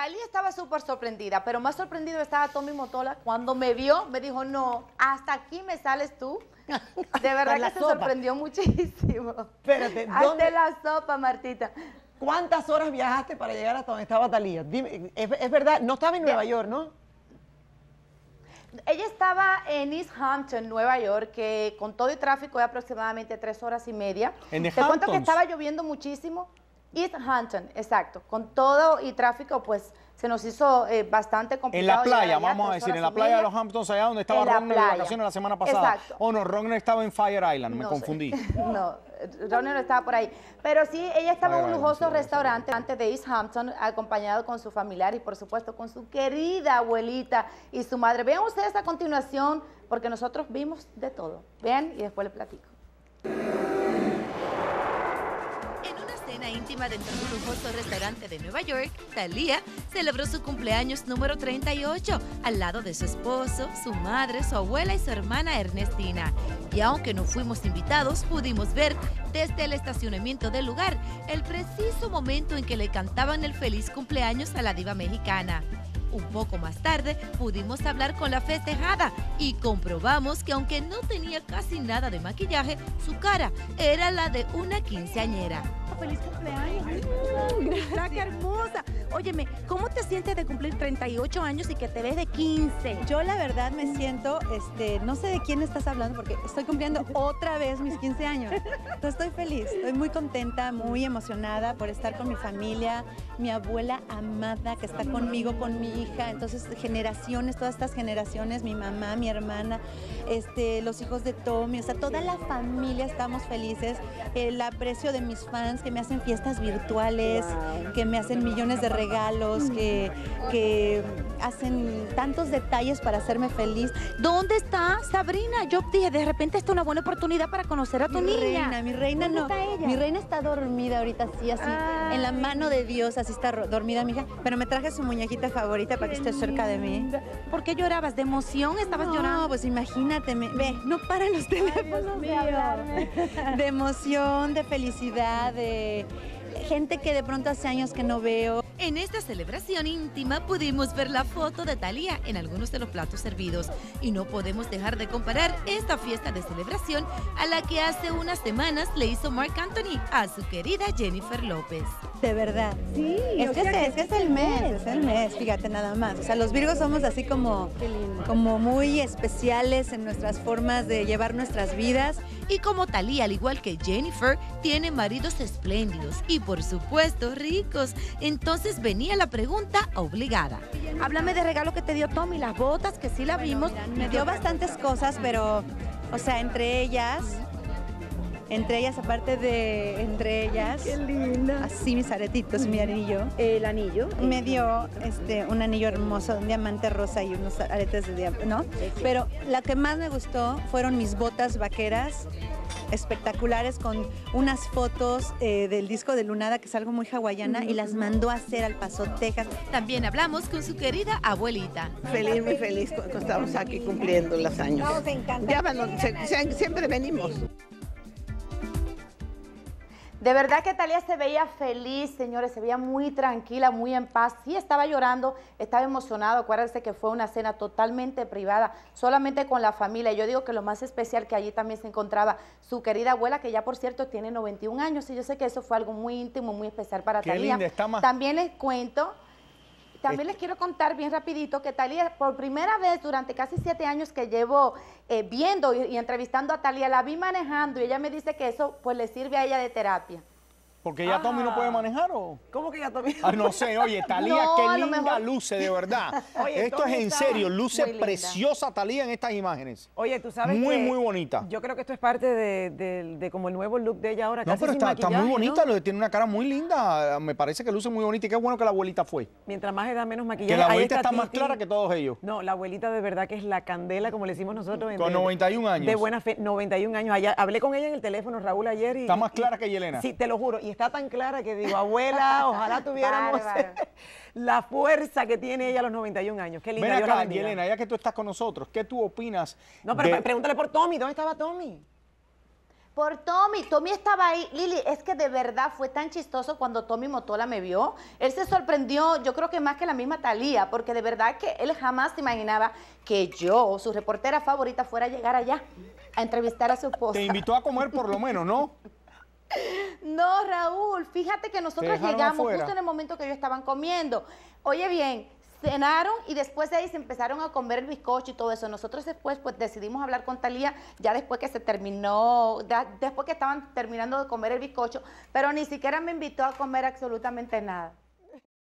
Talía estaba súper sorprendida, pero más sorprendido estaba Tommy Motola cuando me vio, me dijo, no, hasta aquí me sales tú. De verdad que se sorprendió muchísimo. Espérate, ¿dónde? Hazte la sopa, Martita. ¿Cuántas horas viajaste para llegar hasta donde estaba Talía? Dime, es, verdad, no estaba en Nueva York, ¿no? Ella estaba en East Hampton, Nueva York, que con todo el tráfico de aproximadamente tres horas y media. ¿En Te cuento que estaba lloviendo muchísimo. East Hampton, exacto. Con todo y tráfico, pues se nos hizo eh, bastante complicado. En la playa, vamos a decir, en la playa de los Hamptons, allá donde estaba Ron de vacaciones la semana pasada. Exacto. O no, Ron estaba en Fire Island, me confundí. no, Ron no estaba por ahí. Pero sí, ella estaba en un lujoso restaurante antes de East Hampton, acompañado con su familiar y por supuesto con su querida abuelita y su madre. Vean ustedes a continuación, porque nosotros vimos de todo. Vean y después les platico íntima dentro de un lujoso restaurante de Nueva York, Thalía celebró su cumpleaños número 38 al lado de su esposo, su madre, su abuela y su hermana Ernestina. Y aunque no fuimos invitados, pudimos ver desde el estacionamiento del lugar el preciso momento en que le cantaban el feliz cumpleaños a la diva mexicana. Un poco más tarde pudimos hablar con la festejada y comprobamos que aunque no tenía casi nada de maquillaje, su cara era la de una quinceañera feliz cumpleaños. gracias. qué hermosa. Óyeme, ¿cómo te sientes de cumplir 38 años y que te ves de 15? Yo la verdad me siento, este, no sé de quién estás hablando porque estoy cumpliendo otra vez mis 15 años. Entonces estoy feliz, estoy muy contenta, muy emocionada por estar con mi familia, mi abuela amada que está conmigo, con mi hija, entonces generaciones, todas estas generaciones, mi mamá, mi hermana, este, los hijos de Tommy, o sea, toda la familia estamos felices, el aprecio de mis fans que me hacen fiestas virtuales, que me hacen millones de regalos, que, que hacen tantos detalles para hacerme feliz. ¿Dónde está Sabrina? Yo dije, de repente esta es una buena oportunidad para conocer a tu mi niña. Reina, mi reina no. Está ella? Mi reina está dormida ahorita, así, así, en la mano de Dios, así está dormida mi hija. Pero me traje su muñequita favorita para que esté cerca de mí. ¿Por qué llorabas? ¿De emoción estabas llorando? No, pues imagínate, ve, no paran los teléfonos de emoción, de felicidad, de gente que de pronto hace años que no veo. En esta celebración íntima pudimos ver la foto de Thalía en algunos de los platos servidos y no podemos dejar de comparar esta fiesta de celebración a la que hace unas semanas le hizo Mark Anthony a su querida Jennifer López. De verdad. Sí, es que, es, es, el mes, es el mes, fíjate nada más. O sea, los virgos somos así como, como muy especiales en nuestras formas de llevar nuestras vidas. Y como Thalía, al igual que Jennifer, tiene maridos espléndidos y por supuesto ricos. Entonces venía la pregunta obligada. Háblame de regalo que te dio Tommy, las botas, que sí la vimos. Me dio bastantes cosas, pero, o sea, entre ellas, entre ellas, aparte de entre ellas. Qué linda. Así mis aretitos, mi anillo. El anillo. Me dio este, un anillo hermoso, un diamante rosa y unos aretes de diamante, ¿no? Pero la que más me gustó fueron mis botas vaqueras espectaculares con unas fotos eh, del disco de Lunada, que es algo muy hawaiana, y las mandó a hacer al Paso, Texas. También hablamos con su querida abuelita. Feliz, muy feliz, estamos aquí cumpliendo los años. Nos encanta. Ya, siempre venimos. De verdad que Talia se veía feliz, señores, se veía muy tranquila, muy en paz. Sí estaba llorando, estaba emocionado. Acuérdense que fue una cena totalmente privada, solamente con la familia. Yo digo que lo más especial que allí también se encontraba su querida abuela, que ya por cierto tiene 91 años. Y yo sé que eso fue algo muy íntimo, muy especial para Talia. También les cuento también les quiero contar bien rapidito que Talía, por primera vez durante casi siete años que llevo eh, viendo y, y, entrevistando a Talía, la vi manejando y ella me dice que eso pues le sirve a ella de terapia. Porque ya Tommy no puede manejar o. ¿Cómo que ya Tommy? Ah, no sé, oye, Talía, qué linda luce, de verdad. Esto es en serio, luce preciosa Talía en estas imágenes. Oye, tú sabes Muy, muy bonita. Yo creo que esto es parte de, como el nuevo look de ella ahora. No, pero está, muy bonita, tiene una cara muy linda. Me parece que luce muy bonita y qué bueno que la abuelita fue. Mientras más edad, menos maquillaje. Que la abuelita está, más clara que todos ellos. No, la abuelita de verdad que es la candela, como le decimos nosotros. Con 91 años. De buena fe, 91 años. hablé con ella en el teléfono, Raúl, ayer. Y, está más clara que Yelena. Sí, te lo juro. Y está tan clara que digo, abuela, ojalá tuviéramos la fuerza que tiene ella a los 91 años. Qué linda. Ven acá, Yelena, ya que tú estás con nosotros, ¿qué tú opinas? No, pero pregúntale por Tommy, ¿dónde estaba Tommy? Por Tommy, Tommy estaba ahí. Lili, es que de verdad fue tan chistoso cuando Tommy Motola me vio. Él se sorprendió, yo creo que más que la misma Talía, porque de verdad que él jamás se imaginaba que yo, su reportera favorita, fuera a llegar allá a entrevistar a su esposa. Te invitó a comer por lo menos, ¿no? No, Raúl, fíjate que nosotros llegamos justo en el momento que ellos estaban comiendo. Oye bien, cenaron y después de ahí se empezaron a comer el bizcocho y todo eso. Nosotros después pues decidimos hablar con Talía ya después que se terminó, después que estaban terminando de comer el bizcocho, pero ni siquiera me invitó a comer absolutamente nada.